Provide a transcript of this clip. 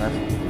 来。